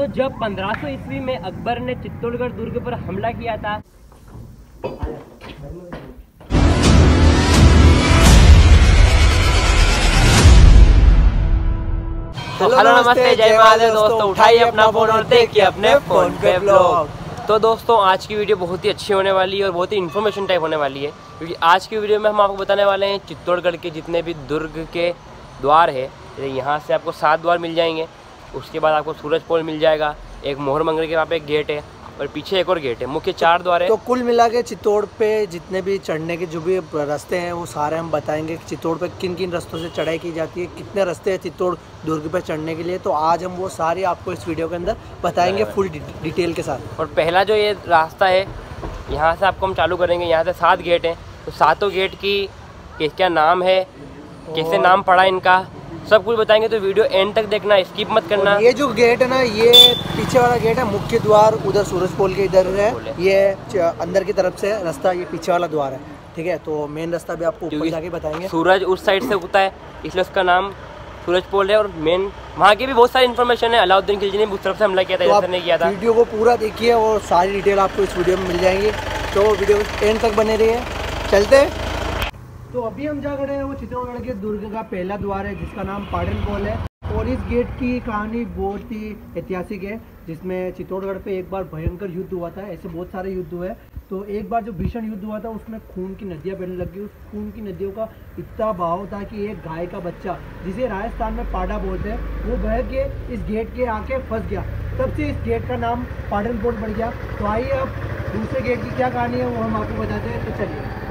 तो जब 1500 ईस्वी में अकबर ने चित्तौड़गढ़ दुर्ग पर हमला किया था। तो हेलो नमस्ते जय महादेव दोस्तों उठाइए अपना फ़ोन और देखिए अपने फ़ोन पे ब्लॉग तो दोस्तों आज की वीडियो बहुत ही अच्छी होने वाली है और बहुत ही इन्फॉर्मेशन टाइप होने वाली है क्योंकि आज की वीडियो में हम आपको बताने वाले हैं चित्तौड़गढ़ के जितने भी दुर्ग के द्वार है यहाँ से आपको सात द्वार मिल जाएँगे। उसके बाद आपको सूरज पोल मिल जाएगा एक मोहर मंगल के वहाँ पे एक गेट है और पीछे एक और गेट है मुख्य चार द्वार है। तो कुल मिला के चित्तौड़ पे जितने भी चढ़ने के जो भी रास्ते हैं वो सारे हम बताएँगे कि चित्तौड़ पे किन किन रास्तों से चढ़ाई की जाती है कितने रास्ते हैं चित्तौड़ दुर्ग पे चढ़ने के लिए तो आज हम वो सारे आपको इस वीडियो के अंदर बताएँगे फुल डिटेल के साथ। और पहला जो ये रास्ता है यहाँ से आपको हम चालू करेंगे यहाँ से सात गेट हैं। तो सातों गेट की क्या नाम है कैसे नाम पड़ा इनका? सब कुछ बताएँगे तो वीडियो एंड तक देखना स्किप मत करना। ये जो गेट है ना ये पीछे वाला गेट है मुख्य द्वार उधर सूरज पोल के इधर है। ये अंदर की तरफ़ से रास्ता ये पीछे वाला द्वार है ठीक है? तो मेन रास्ता भी आपको ऊपर जाके बताएँगे। सूरज उस साइड से उगता है इसलिए उसका नाम सूरज पोल है और मेन वहाँ की भी बहुत सारी इन्फॉर्मेशन है। अलाउद्दीन खिलजी ने उस तरफ़ से हमला किया था तो किया था। वीडियो को पूरा देखिए और सारी डिटेल आपको इस वीडियो में मिल जाएँगी। तो वीडियो एंड तक बने रहिए। चलते तो अभी हम जा खड़े हैं वो चित्तौड़गढ़ के दुर्ग का पहला द्वार है, जिसका नाम पाडन पोल है। और इस गेट की कहानी बहुत ही ऐतिहासिक है, जिसमें चित्तौड़गढ़ पे एक बार भयंकर युद्ध हुआ था, ऐसे बहुत सारे युद्ध हुए। तो एक बार जो भीषण युद्ध हुआ था, उसमें खून की नदियाँ बहने लगी। उस खून की नदियों का इतना भाव था कि एक गाय का बच्चा, जिसे राजस्थान में पाडा बोलते हैं, वो बह के इस गेट के आके फंस गया। तब से इस गेट का नाम पाडन पोर्ट पड़ गया। तो आइए अब दूसरे गेट की क्या कहानी है, वो हम आपको बताते हैं। तो चलिए।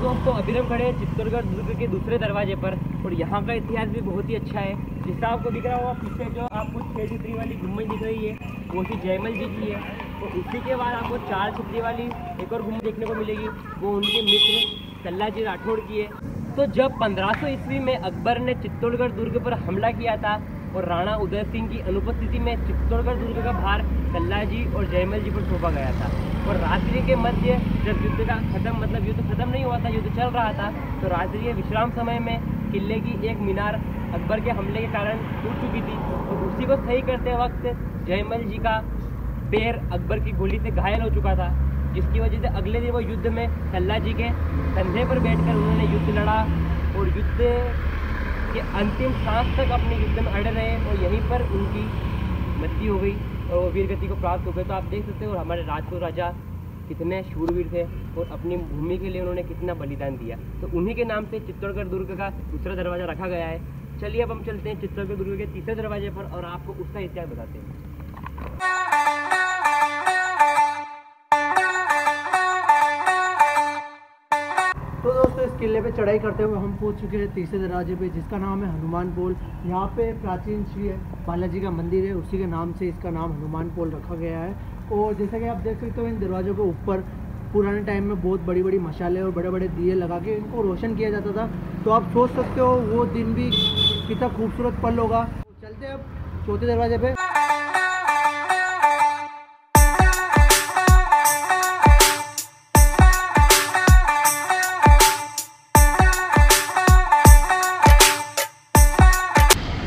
दोस्तों, अभी हम खड़े हैं चित्तौड़गढ़ दुर्ग के दूसरे दरवाजे पर और यहाँ का इतिहास भी बहुत ही अच्छा है। जिसका आपको दिख रहा होगा, पीछे जो आपको छः छतरी वाली गुम्बज दिख रही है, वो भी जयमल जी की है। तो इसी के बाद आपको चार छतरी वाली एक और गुम्बज देखने को मिलेगी, वो उनके मित्र कल्ला जी राठौड़ की है। तो जब पंद्रह ईस्वी में अकबर ने चित्तौड़गढ़ दुर्ग पर हमला किया था और राणा उदय सिंह की अनुपस्थिति में चित्तौड़गढ़ दुर्ग का भार कल्ला जी और जयमल जी पर सौंपा गया था और रात्रि के मध्य जब युद्ध का खत्म मतलब युद्ध खत्म नहीं हुआ था, युद्ध चल रहा था तो रात्रि के विश्राम समय में किले की एक मीनार अकबर के हमले के कारण टूट चुकी थी। और उसी को सही करते वक्त जयमल जी का पैर अकबर की गोली से घायल हो चुका था, जिसकी वजह से अगले दिन वो युद्ध में कल्ला जी के कंधे पर बैठकर उन्होंने युद्ध लड़ा और युद्ध के अंतिम सांस तक अपने युद्ध में अड़े रहे और यहीं पर उनकी मृत्यु हो गई। और वीर गति को प्राप्त हो गए। तो आप देख सकते हो हमारे राजपूत राजा कितने शूरवीर थे और अपनी भूमि के लिए उन्होंने कितना बलिदान दिया। तो उन्हीं के नाम से चित्तौड़गढ़ दुर्ग का दूसरा दरवाज़ा रखा गया है। चलिए अब हम चलते हैं चित्तौड़गढ़ दुर्ग के तीसरे दरवाजे पर और आपको उसका इतिहास बताते हैं। तो दोस्तों, इस किले पे चढ़ाई करते हुए हम पहुँच चुके हैं तीसरे दरवाजे पे, जिसका नाम है हनुमान पोल यहाँ पे प्राचीन श्री बालाजी का मंदिर है, उसी के नाम से इसका नाम हनुमान पोल रखा गया है। और जैसा कि आप देख सकते हो, इन दरवाज़ों के ऊपर पुराने टाइम में बहुत बड़ी बड़ी मशाले और बड़े बड़े दिए लगा के इनको रोशन किया जाता था। तो आप सोच सकते हो, वो दिन भी कितना खूबसूरत पल होगा। चलते अब चौथे दरवाजे पे।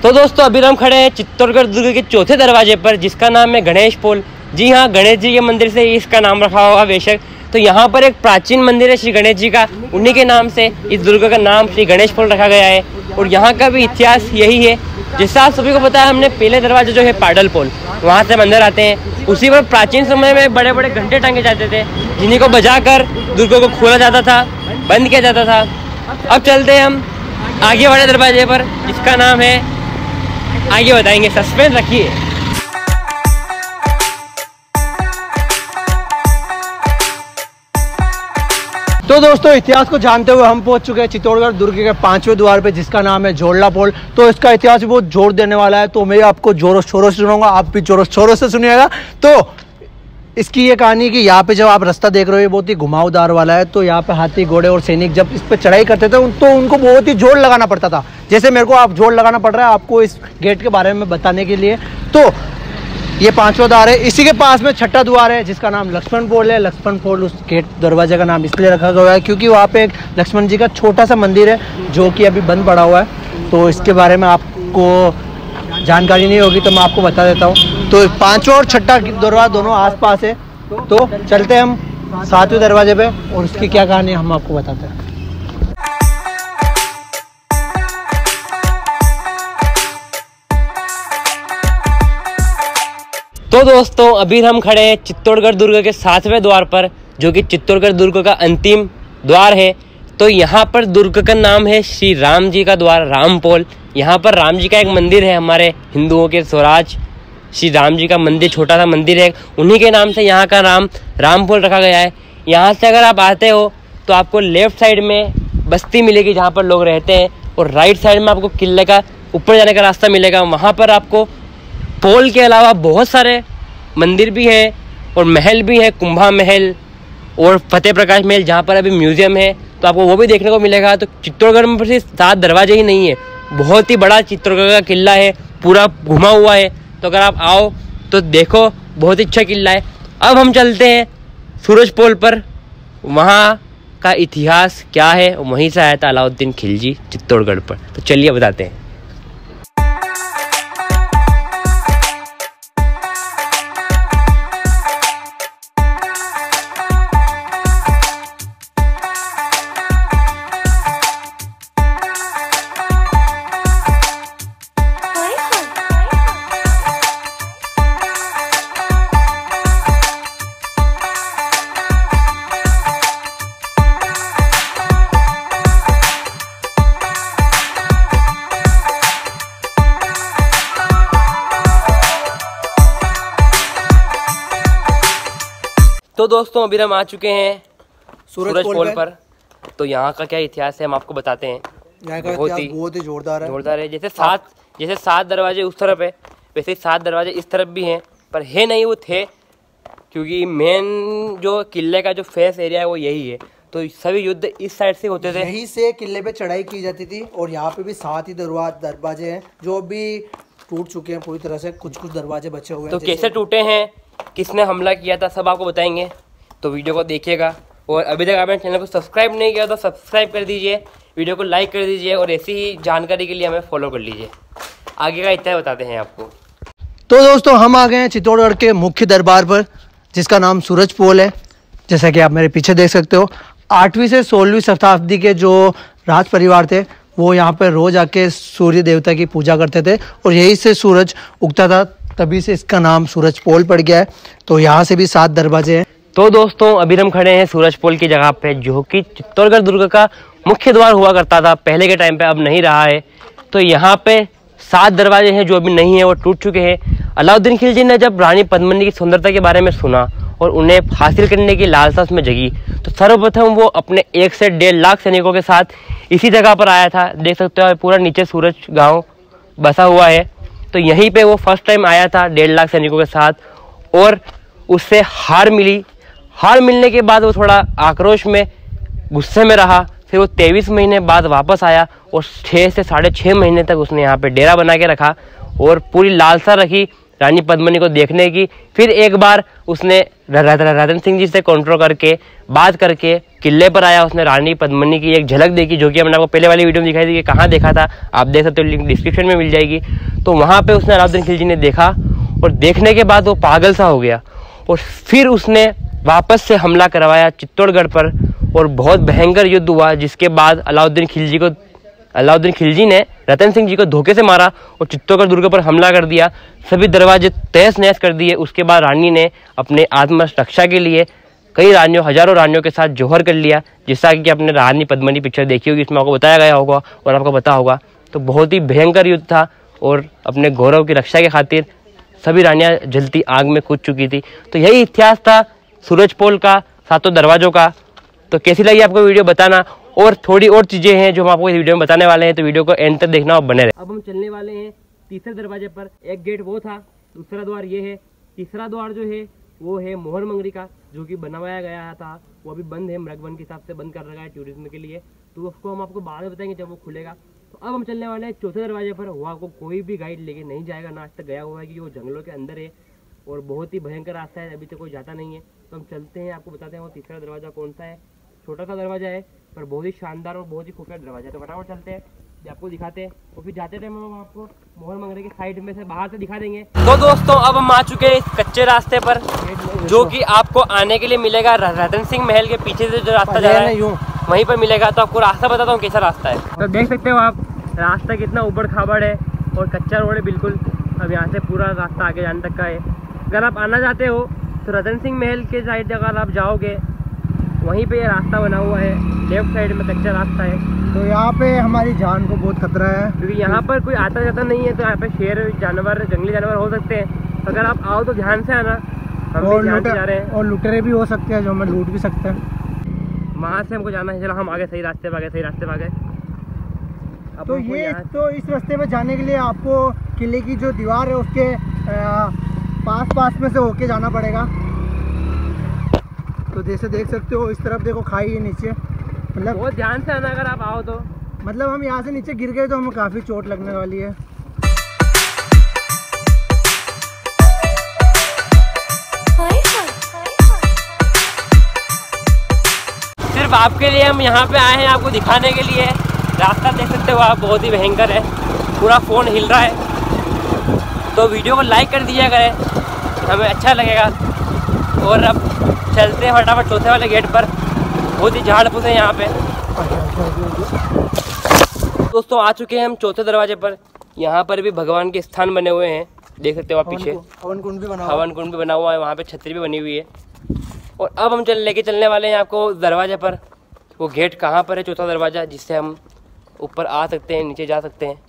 तो दोस्तों, अभी हम खड़े हैं चित्तौड़गढ़ दुर्ग के चौथे दरवाजे पर, जिसका नाम है गणेश पोल। जी हाँ गणेश जी के मंदिर से इसका नाम रखा होगा बेशक। तो यहाँ पर एक प्राचीन मंदिर है श्री गणेश जी का। उन्हीं के नाम से इस दुर्ग का नाम श्री गणेश पोल रखा गया है। और यहाँ का भी इतिहास यही है, जिससे आप सभी को पता है, हमने पहले दरवाजे जो है पाडल पोल, वहाँ से मंदिर आते हैं। उसी पर प्राचीन समय में बड़े बड़े घंटे टांगे जाते थे, जिन्हीं को बजा कर दुर्गों को खोला जाता था, बंद किया जाता था। अब चलते हैं हम आगे वाले दरवाजे पर, जिसका नाम है आगे बताएँगे सस्पेंस रखिए। तो दोस्तों, इतिहास को जानते हुए हम पहुँच चुके हैं चित्तौड़गढ़ दुर्ग के पाँचवें द्वार पे, जिसका नाम है जोड़ला पोल। तो इसका इतिहास बहुत ज़ोर देने वाला है तो मैं आपको जोरों शोरों से सुनाऊँगा, आप भी जोरों शोरों से सुनिएगा। तो इसकी ये कहानी कि यहाँ पे जब आप रास्ता देख रहे हो, ये बहुत ही घुमावदार वाला है तो यहाँ पे हाथी, घोड़े और सैनिक जब इस पर चढ़ाई करते थे तो उनको बहुत ही ज़ोर लगाना पड़ता था। जैसे मेरे को आप ज़ोर लगाना पड़ रहा है आपको इस गेट के बारे में बताने के लिए। तो ये पांचवा द्वार है। इसी के पास में छठा द्वार है, जिसका नाम लक्ष्मण पोल है। लक्ष्मण पोल उस गेट, दरवाजे का नाम इसलिए रखा गया है क्योंकि वहाँ पे एक लक्ष्मण जी का छोटा सा मंदिर है, जो कि अभी बंद पड़ा हुआ है। तो इसके बारे में आपको जानकारी नहीं होगी तो मैं आपको बता देता हूँ। तो पांचवा और छठा दरवाज़ा दोनों आसपास है। तो चलते हैं हम सातवें दरवाजे पे और उसकी क्या कहानी हम आपको बताते हैं। तो दोस्तों, अभी हम खड़े हैं चित्तौड़गढ़ दुर्ग के सातवें द्वार पर, जो कि चित्तौड़गढ़ दुर्ग का अंतिम द्वार है। तो यहाँ पर दुर्ग का नाम है श्री राम जी का द्वार, रामपोल। यहाँ पर राम जी का एक मंदिर है हमारे हिंदुओं के स्वराज। श्री राम जी का मंदिर छोटा सा मंदिर है, उन्हीं के नाम से यहाँ का नाम रामपोल रखा गया है। यहाँ से अगर आप आते हो तो आपको लेफ़्ट साइड में बस्ती मिलेगी जहाँ पर लोग रहते हैं और राइट साइड में आपको किले का, ऊपर जाने का रास्ता मिलेगा। वहाँ पर आपको पोल के अलावा बहुत सारे मंदिर भी हैं और महल भी है, कुंभा महल और फतेह प्रकाश महल, जहाँ पर अभी म्यूज़ियम है। तो आपको वो भी देखने को मिलेगा। तो चित्तौड़गढ़ में सिर्फ़ सात दरवाजे ही नहीं है, बहुत ही बड़ा चित्तौड़गढ़ का किला है, पूरा घुमा हुआ है। तो अगर आप आओ तो देखो, बहुत ही अच्छा किला है। अब हम चलते हैं सूरज पोल पर। वहाँ का इतिहास क्या है, वहीं से आया था अलाउद्दीन खिलजी चित्तौड़गढ़ पर। तो चलिए बताते हैं। दोस्तों अभी हम आ चुके हैं सूरज पोल पर। तो यहाँ का क्या इतिहास है हम आपको बताते हैं। बहुत ही बहुत ही जोरदार है। जोरदार है। जैसे सात जैसे सात दरवाजे उस तरफ़ है वैसे ही सात दरवाजे इस तरफ़ भी हैं पर है नहीं वो थे क्योंकि मेन जो किले का जो फेस एरिया है वो यही है। तो सभी युद्ध इस साइड से होते थे। यहीं से किले पे चढ़ाई की जाती थी और यहाँ पे भी सात ही दरवाजे दरवाजे हैं जो भी टूट चुके हैं पूरी तरह से। कुछ कुछ दरवाजे बचे हुए हैं तो कैसे टूटे हैं? किसने हमला किया था? सब आपको बताएँगे। तो वीडियो को देखिएगा। और अभी तक आपने चैनल को सब्सक्राइब नहीं किया तो सब्सक्राइब कर दीजिए, वीडियो को लाइक कर दीजिए और ऐसी ही जानकारी के लिए हमें फॉलो कर लीजिए। आगे का इतना बताते हैं आपको। तो दोस्तों, हम आ गए हैं चित्तौड़गढ़ के मुख्य दरबार पर, जिसका नाम सूरज पोल है। जैसा कि आप मेरे पीछे देख सकते हो, आठवीं से सोलहवीं शताब्दी के जो राज परिवार थे, वो यहाँ पर रोज आके सूर्य देवता की पूजा करते थे और यही से सूरज उगता था, तभी से इसका नाम सूरज पोल पड़ गया है। तो यहाँ से भी सात दरवाजे हैं। तो दोस्तों, अभी हम खड़े हैं सूरज पोल की जगह पे, जो कि चित्तौड़गढ़ दुर्ग का मुख्य द्वार हुआ करता था। पहले के टाइम पे अब नहीं रहा है। तो यहाँ पे सात दरवाजे हैं जो अभी नहीं है, वो टूट चुके हैं। अलाउद्दीन खिलजी ने जब रानी पद्मिनी की सुंदरता के बारे में सुना और उन्हें हासिल करने की लालसा उसमें जगी तो सर्वप्रथम वो अपने एक से डेढ़ लाख सैनिकों के साथ इसी जगह पर आया था। देख सकते हो, पूरा नीचे सूरज गाँव बसा हुआ है। तो यहीं पे वो फ़र्स्ट टाइम आया था डेढ़ लाख सैनिकों के साथ और उससे हार मिली। हार मिलने के बाद वो थोड़ा आक्रोश में, गुस्से में रहा। फिर वो तेईस महीने बाद वापस आया और छः से साढ़े छः महीने तक उसने यहाँ पे डेरा बना के रखा और पूरी लालसा रखी रानी पद्मनी को देखने की। फिर एक बार उसने र- र- र- रतन सिंह जी से कंट्रोल करके, बात करके किले पर आया। उसने रानी पद्मनी की एक झलक देखी जो कि हमने आपको पहले वाली वीडियो में दिखाई थी कि कहाँ देखा था। आप देख सकते हो लिंक डिस्क्रिप्शन में मिल जाएगी। तो वहाँ पर उसने अलाउद्दीन खिलजी ने देखा और देखने के बाद वो पागल सा हो गया। और फिर उसने वापस से हमला करवाया चित्तौड़गढ़ पर और बहुत भयंकर युद्ध हुआ, जिसके बाद अलाउद्दीन खिलजी को अलाउद्दीन खिलजी ने रतन सिंह जी को धोखे से मारा और चित्तौड़गढ़ दुर्ग पर हमला कर दिया। सभी दरवाजे तहस नहस कर दिए। उसके बाद रानी ने अपने आत्मरक्षा के लिए कई रानियों, हज़ारों रानियों के साथ जोहर कर लिया, जैसा कि आपने रानी पद्मनी पिक्चर देखी होगी। इसमें आपको बताया गया होगा और आपको पता होगा। तो बहुत ही भयंकर युद्ध था और अपने गौरव की रक्षा के खातिर सभी रानियाँ जलती आग में कूद चुकी थी। तो यही इतिहास था। सूरज पोल का, सातों दरवाजों का। तो कैसी लगी आपको वीडियो बताना? और थोड़ी और चीज़ें हैं जो हम आपको इस वीडियो में बताने वाले हैं तो वीडियो को एंड तक देखना और बने रहे। अब हम चलने वाले हैं तीसरे दरवाजे पर। एक गेट वो था, दूसरा द्वार ये है। तीसरा द्वार जो है, वो है मोहन मंगरी का, जो कि बनवाया गया था। वो अभी बंद है मृगवन के हिसाब से बंद कर रखा है टूरिज़्म के लिए। तो उसको हम आपको बाद में बताएँगे जब वो खुलेगा। तो अब हम चलने वाले हैं चौथे दरवाजे पर। वहाँ को कोई भी गाइड लेके नहीं जाएगा, ना आज तक गया हुआ है कि वो जंगलों के अंदर है। और बहुत ही भयंकर रास्ता है, अभी तक कोई जाता नहीं है। तो हम चलते हैं आपको बताते हैं वो तीसरा दरवाज़ा कौन सा है। छोटा सा दरवाज़ा है पर बहुत ही शानदार और बहुत ही खूबसूरत दरवाज़ा है। तो फटाफट चलते हैं ये आपको दिखाते हैं। और फिर जाते टाइम हम आपको मोहन मंगरे की साइड में से बाहर से दिखा देंगे। तो दोस्तों अब हम आ चुके हैं इस कच्चे रास्ते पर जो कि आपको आने के लिए मिलेगा रतन सिंह महल के पीछे से जो रास्ता जा रहा है। वहीं पर मिलेगा तो आपको रास्ता बताता हूँ कैसा रास्ता है। तो देख सकते हो आप रास्ता कितना ऊबड़ खाबड़ है और कच्चा रोड है बिल्कुल। अब यहाँ से पूरा रास्ता आगे जाने तक का है। अगर आप आना चाहते हो तो रतन सिंह महल के साइड अगर आप जाओगे वहीं पे ये रास्ता बना हुआ है लेफ़्ट साइड में कच्चा रास्ता है। तो यहाँ पे हमारी जान को बहुत खतरा है। क्योंकि यहाँ पर कोई आता जाता नहीं है तो यहाँ पे शेर जानवर जंगली जानवर हो सकते हैं। अगर आप आओ तो ध्यान से आना हम और लुटे- जा रहे हैं। और लुटेरे भी हो सकते हैं जो हमें लूट भी सकते हैं। वहाँ से हमको जाना है चलो हम आगे सही रास्ते पे आ गए सही रास्ते पे आ गए। तो ये तो इस रास्ते में जाने के लिए आपको किले की जो दीवार है उसके पास पास में से होके जाना पड़ेगा। तो जैसे देख सकते हो इस तरफ़ देखो खाई है नीचे। मतलब बहुत ध्यान से आना अगर आप आओ तो। मतलब हम यहाँ से नीचे गिर गए तो हमें काफ़ी चोट लगने वाली है। सिर्फ़ आपके लिए हम यहाँ पे आए हैं आपको दिखाने के लिए। रास्ता देख सकते हो आप बहुत ही भयंकर है। पूरा फ़ोन हिल रहा है। तो वीडियो को लाइक कर दिया करें। हमें अच्छा लगेगा। और अब चलते हैं फटाफट चौथे वाले गेट पर। बहुत ही झाड़ फूस है यहाँ पे। दोस्तों आ चुके हैं हम चौथे दरवाजे पर। यहाँ पर भी भगवान के स्थान बने हुए हैं। देख सकते हो आप पीछे। हवन कुंड भी बना हवन कुंड भी बना हुआ है। वहाँ पे छतरी भी बनी हुई है। और अब हम चल लेके चलने वाले हैं आपको दरवाजे पर। वो गेट कहाँ पर है? चौथा दरवाज़ा जिससे हम ऊपर आ सकते हैं नीचे जा सकते हैं।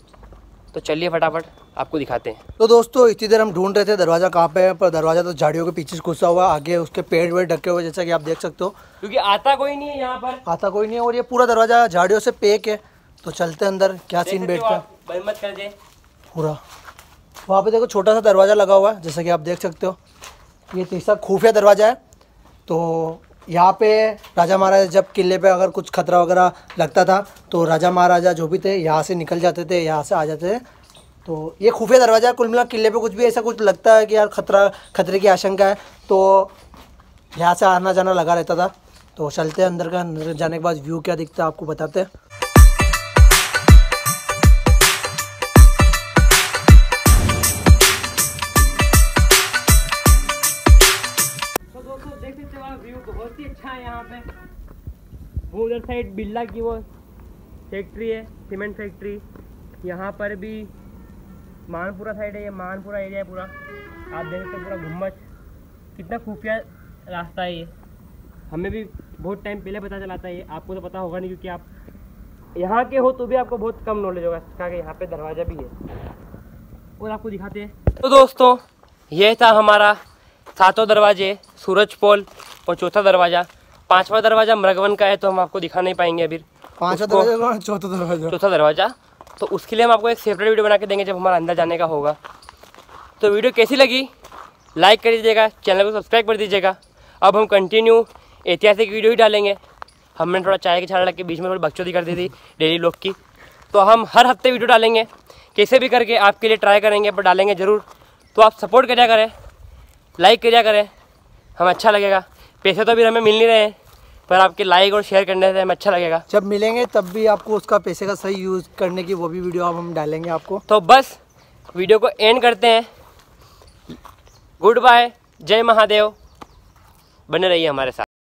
तो चलिए फटाफट। आपको दिखाते हैं। तो दोस्तों इतनी देर हम ढूंढ रहे थे दरवाज़ा कहाँ पे है पर दरवाज़ा तो झाड़ियों के पीछे घुसा हुआ आगे उसके पेड़ वेड़ ढके हुए जैसा कि आप देख सकते हो। क्योंकि आता कोई नहीं है यहाँ पर। आता कोई नहीं है और ये पूरा दरवाज़ा झाड़ियों से पेक है। तो चलते अंदर क्या सीन बैठता है। मत कर दे। पूरा। वहाँ पे देखो छोटा सा दरवाज़ा लगा हुआ है जैसा कि आप देख सकते हो। ये तीसरा खुफिया दरवाज़ा है। तो यहाँ पे राजा महाराजा जब किले पे अगर कुछ खतरा वगैरह लगता था तो राजा महाराजा जो भी थे यहाँ से निकल जाते थे यहाँ से आ जाते थे। तो ये खुफिया दरवाज़ा कुल मिला किले पे कुछ भी ऐसा कुछ लगता है कि यार खतरा, खतरे की आशंका है। तो यहाँ से आना जाना लगा रहता था। तो चलते हैं अंदर का, अंदर जाने के बाद व्यू क्या दिखता है आपको बताते हैं। तो बहुत ही अच्छा है यहाँ पे। वो उधर साइड बिल्ला की वो फैक्ट्री है सीमेंट फैक्ट्री यहाँ पर भी मानपुरा साइड है ये मानपुरा एरिया है पूरा। आप देख सकते हो पूरा गुम्मच कितना खुफिया रास्ता है ये। हमें भी बहुत टाइम पहले पता चला था ये। आपको तो पता होगा नहीं क्योंकि आप यहाँ के हो तो भी आपको बहुत कम नॉलेज होगा। इसका कि यहाँ पे दरवाज़ा भी है। और आपको दिखाते हैं। तो दोस्तों ये था हमारा सातों दरवाजे सूरज पोल और चौथा दरवाज़ा। पांचवा दरवाज़ा मृगवन का है तो हम आपको दिखा नहीं पाएँगे अभी। पाँचवा दरवाज़ा चौथा दरवाज़ा। चौथा दरवाज़ा। तो उसके लिए हम आपको एक सेपरेट वीडियो बना के देंगे जब हमारा अंदर जाने का होगा। तो वीडियो कैसी लगी? लाइक कर दीजिएगा चैनल को सब्सक्राइब कर दीजिएगा। अब हम कंटिन्यू ऐतिहासिक वीडियो ही डालेंगे। हमने थोड़ा चाय की छाड़ लग के बीच में थोड़ी बकचोदी कर दी थी डेली लोग की। तो हम हर हफ़्ते वीडियो डालेंगे। कैसे भी करके आपके लिए ट्राई करेंगे, पर डालेंगे ज़रूर। तो आप सपोर्ट करिया करें लाइक करिया करें। हमें अच्छा लगेगा। पैसे तो अभी हमें मिल नहीं रहे हैं। पर आपके लाइक और शेयर करने से हमें अच्छा लगेगा। जब मिलेंगे तब भी आपको उसका पैसे का सही यूज़ करने की वो भी वीडियो आप हम डालेंगे आपको। तो बस वीडियो को एंड करते हैं। गुड बाय जय महादेव। बने रहिए हमारे साथ।